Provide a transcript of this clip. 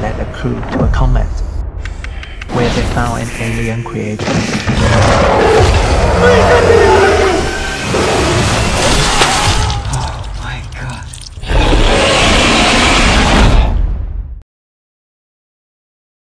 led a crew to a comet, where they found an alien creature.